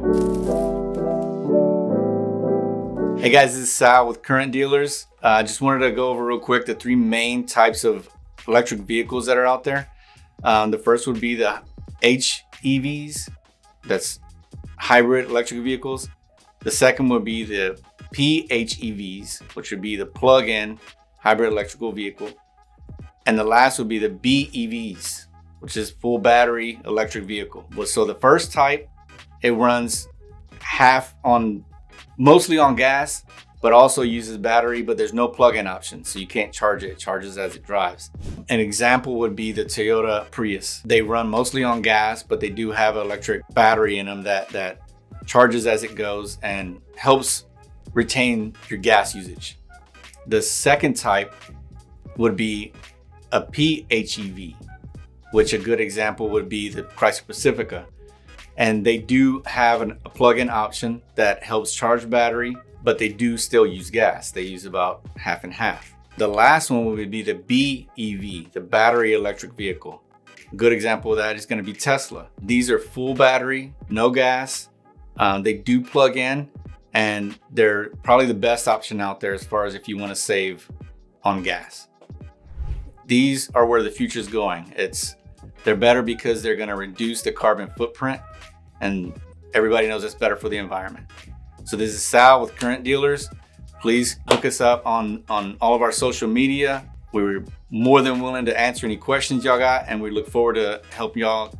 Hey guys, this is Sal with Current Dealers. Uh, I uh, just wanted to go over real quick the three main types of electric vehicles that are out there. Um, the first would be the HEVs, that's hybrid electric vehicles. The second would be the PHEVs, which would be the plug-in hybrid electrical vehicle. And the last would be the BEVs, which is full battery electric vehicle. So the first type, it runs half on mostly on gas, but also uses battery, but there's no plug-in option. So you can't charge it, it charges as it drives. An example would be the Toyota Prius. They run mostly on gas, but they do have an electric battery in them that, that charges as it goes and helps retain your gas usage. The second type would be a PHEV, which a good example would be the Chrysler Pacifica and they do have an, a plug-in option that helps charge battery, but they do still use gas. They use about half and half. The last one would be the BEV, the battery electric vehicle. A good example of that is gonna be Tesla. These are full battery, no gas. Um, they do plug in and they're probably the best option out there as far as if you wanna save on gas. These are where the future is going. It's They're better because they're gonna reduce the carbon footprint and everybody knows it's better for the environment. So this is Sal with Current Dealers. Please hook us up on, on all of our social media. We are more than willing to answer any questions y'all got and we look forward to help y'all